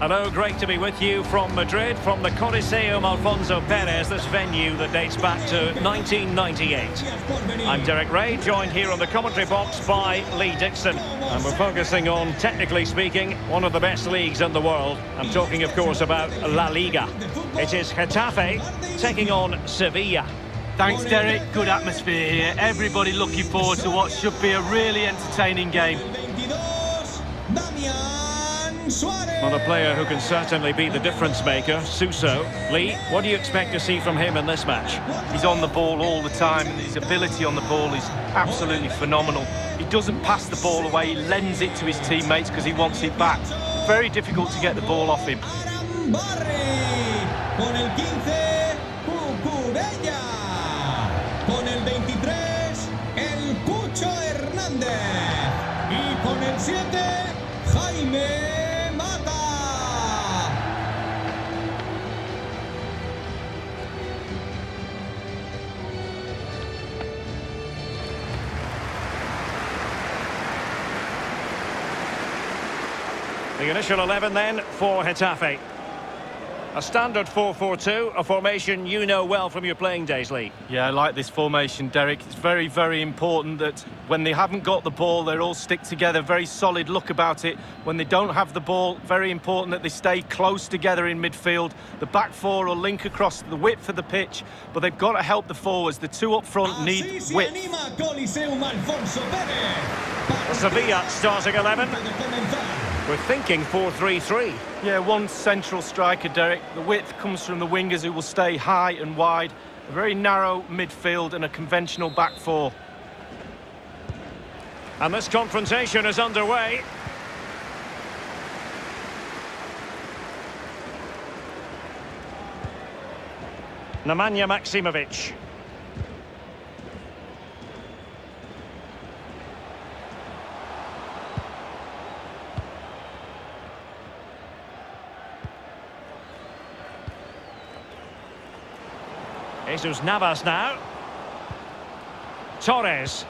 Hello, great to be with you from Madrid, from the Coliseum Alfonso Perez, this venue that dates back to 1998. I'm Derek Rae, joined here on the commentary box by Lee Dixon. And we're focusing on, technically speaking, one of the best leagues in the world. I'm talking, of course, about La Liga. It is Getafe taking on Sevilla. Thanks, Derek. Good atmosphere here. Everybody looking forward to what should be a really entertaining game. Well, a player who can certainly be the difference maker, Suso. Lee, what do you expect to see from him in this match? He's on the ball all the time, and his ability on the ball is absolutely phenomenal. He doesn't pass the ball away, he lends it to his teammates because he wants it back. Very difficult to get the ball off him. The initial 11 then for Getafe. A standard 4-4-2, a formation you know well from your playing days, Lee. Yeah, I like this formation, Derek. It's very, very important that when they haven't got the ball, they're all stick together. Very solid look about it. When they don't have the ball, very important that they stay close together in midfield. The back four will link across the width of the pitch, but they've got to help the forwards. The two up front ah, Así need se width. anima Coliseum Alfonso Pérez. Sevilla starting 11. We're thinking 4-3-3. Yeah, one central striker, Derek. The width comes from the wingers who will stay high and wide. A very narrow midfield and a conventional back four. And this confrontation is underway. Nemanja Maksimovic. Jesus Navas now. Torres.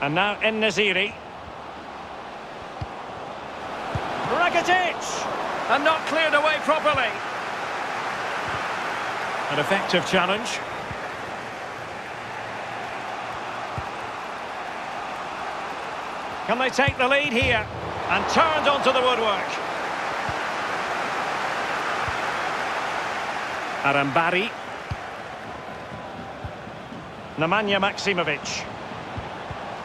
And now En-Nesyri. Rakitic! And not cleared away properly. An effective challenge. Can they take the lead here? And turned onto the woodwork. Arambarri. Nemanja Maksimovic.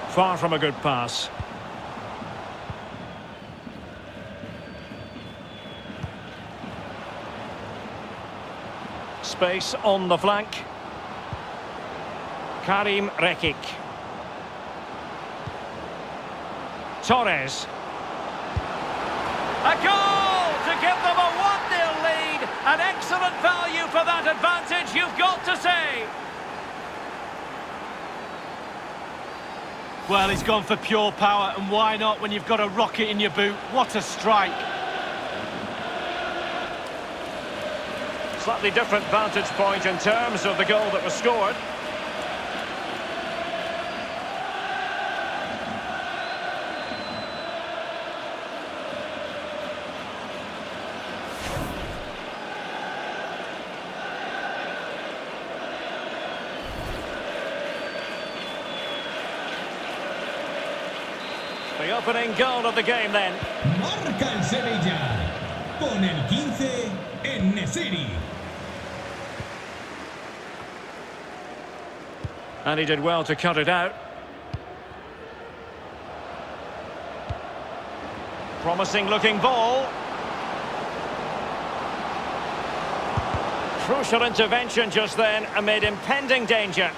Far from a good pass. Space on the flank. Karim Rekik. Torres. A goal to give them a 1-0 lead. An excellent value for that advantage, you've got to say. Well, he's gone for pure power, and why not when you've got a rocket in your boot? What a strike! Slightly different vantage point in terms of the goal that was scored. The opening goal of the game then. Marca el Sevilla. Con el 15, En-Nesyri. And he did well to cut it out. Promising looking ball. Crucial intervention just then amid impending danger.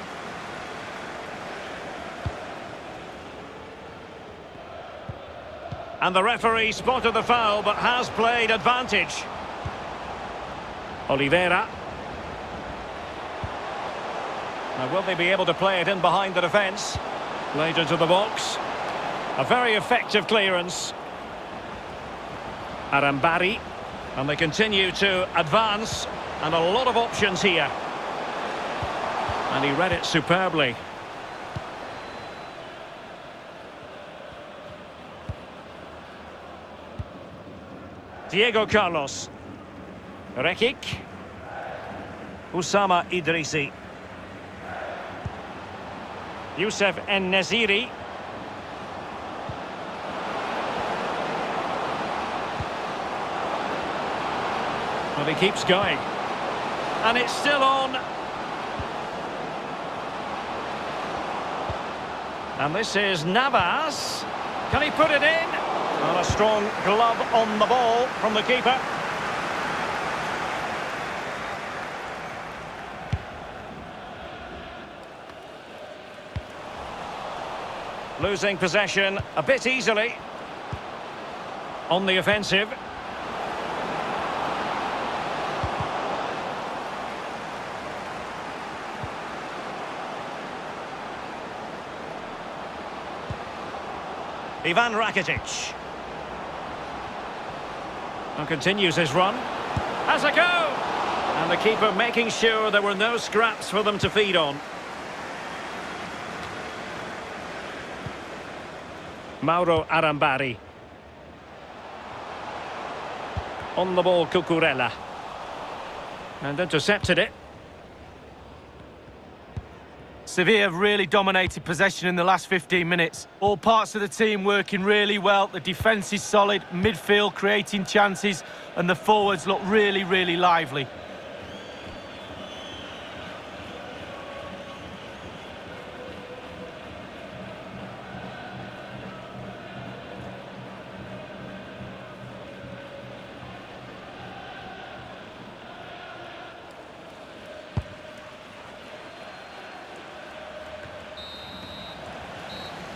And the referee spotted the foul but has played advantage. Oliveira. Now, will they be able to play it in behind the defence? Laid into the box. A very effective clearance. Arambarri. And they continue to advance. And a lot of options here. And he read it superbly. Diego Carlos. Rekik. Oussama Idrissi. Youssef En-Nesyri. But he keeps going. And it's still on. And this is Navas. Can he put it in? And a strong glove on the ball from the keeper. Losing possession a bit easily. On the offensive. Ivan Rakitic. And continues his run. Has a go! And the keeper making sure there were no scraps for them to feed on. Mauro Arambarri. On the ball, Cucurella. And intercepted it. Sevilla have really dominated possession in the last 15 minutes. All parts of the team working really well. The defence is solid, midfield creating chances, and the forwards look really, really lively.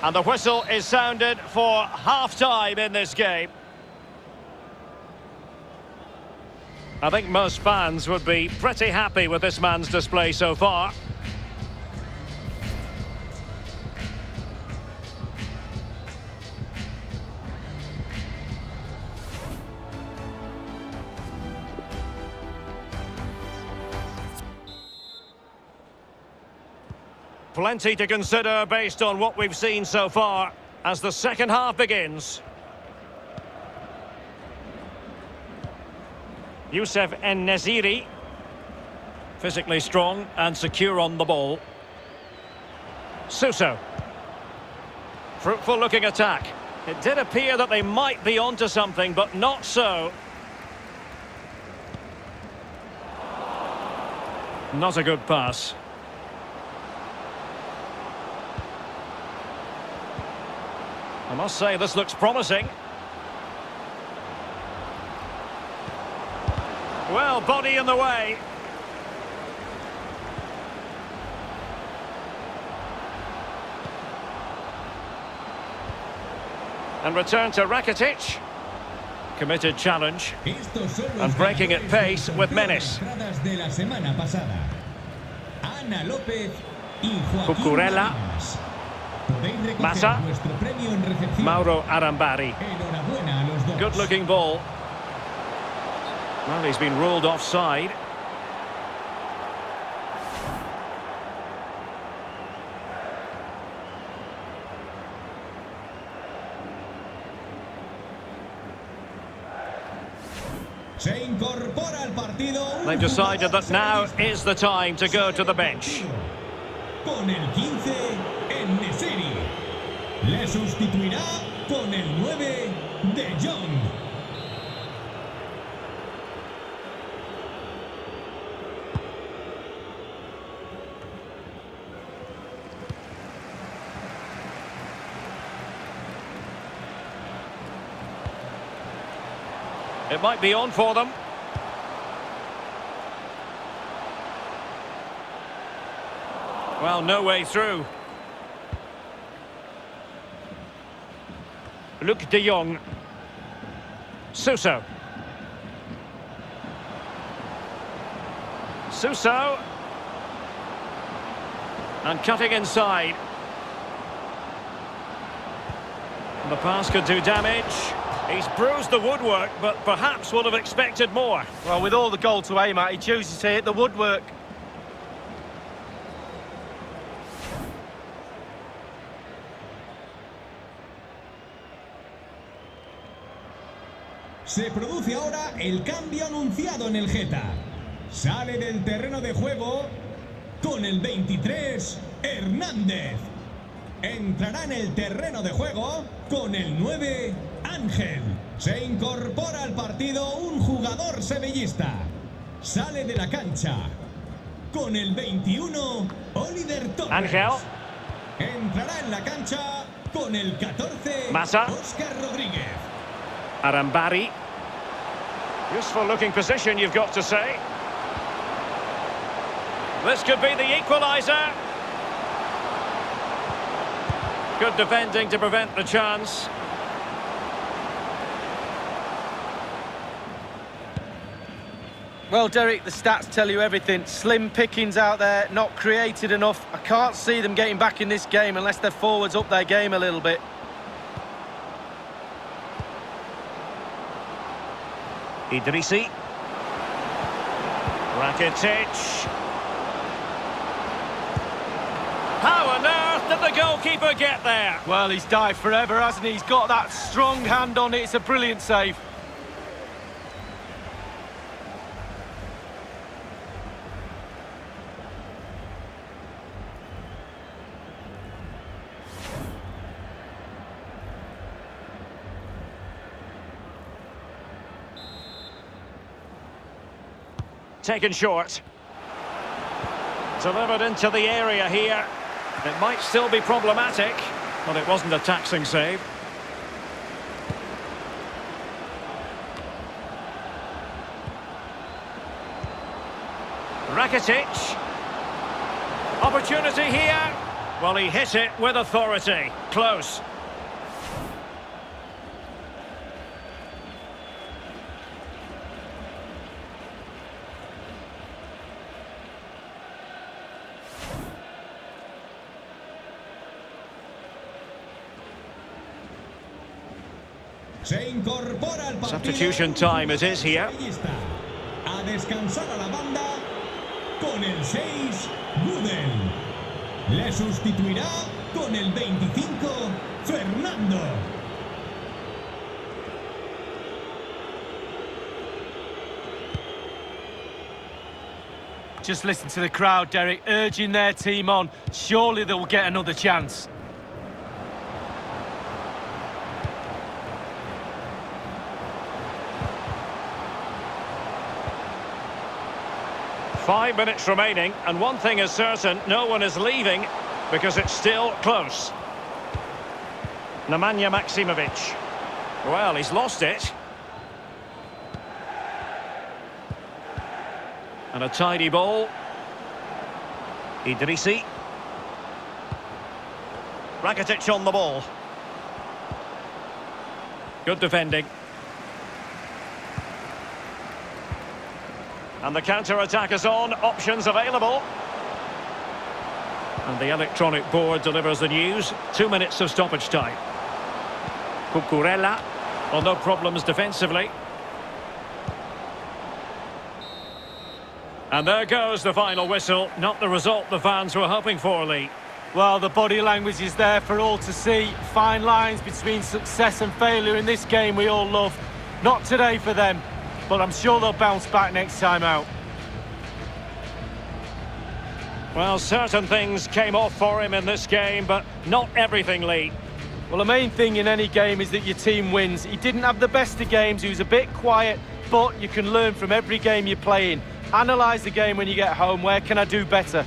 And the whistle is sounded for half-time in this game. I think most fans would be pretty happy with this man's display so far. Plenty to consider based on what we've seen so far as the second half begins. Youssef En-Nesyri. Physically strong and secure on the ball. Suso. Fruitful looking attack. It did appear that they might be onto something, but not so. Not a good pass. I must say, this looks promising. Well, body in the way. And return to Rakitic. Committed challenge. And breaking at pace with menace. Cucurella. Massa. Mauro Arambarri. Good looking ball. Well, he's been ruled offside. They've decided that now is the time to go to the bench. Con el 15, En-Nesyri. Le sustituirá con el 9, De Jong. It might be on for them. Well, no way through. Luuk de Jong. Suso. Suso. And cutting inside. The pass could do damage. He's bruised the woodwork, but perhaps would have expected more. Well, with all the goal to aim at, he chooses to hit the woodwork. Se produce ahora el cambio anunciado en el Geta. Sale del terreno de juego con el 23, Hernández. Entrará en el terreno de juego con el 9, Ángel. Se incorpora al partido un jugador sevillista. Sale de la cancha con el 21, Oliver Torres. Ángel. Entrará en la cancha con el 14, Massa. Oscar Rodríguez. Arambari. Useful looking position, you've got to say. This could be the equaliser. Good defending to prevent the chance. Well, Derek, the stats tell you everything. Slim pickings out there, not created enough. I can't see them getting back in this game unless their forwards up their game a little bit. Idrissi. Rakitic. How on earth did the goalkeeper get there? Well, he's dived forever, hasn't he? He's got that strong hand on it. It's a brilliant save. Taken short. Delivered into the area here. It might still be problematic, but it wasn't a taxing save. Rakitic. Opportunity here. Well, he hit it with authority. Close. Substitution time it is here. A descansar a la banda con el 6, Gudelj. Le sustituirá con el 25, Fernando. Just listen to the crowd, Derek, urging their team on. Surely they'll get another chance. Five minutes remaining, and one thing is certain, no one is leaving because it's still close. Nemanja Maksimovic. Well, he's lost it. And a tidy ball. Idrissi. Rakitic on the ball. Good defending. And the counter-attack is on, options available. And the electronic board delivers the news. Two minutes of stoppage time. Cucurella. Well, no problems defensively. And there goes the final whistle. Not the result the fans were hoping for, Lee. Well, the body language is there for all to see. Fine lines between success and failure in this game we all love. Not today for them, but I'm sure they'll bounce back next time out. Well, certain things came off for him in this game, but not everything, Lee. Well, the main thing in any game is that your team wins. He didn't have the best of games, he was a bit quiet, but you can learn from every game you're playing. Analyse the game when you get home, where can I do better?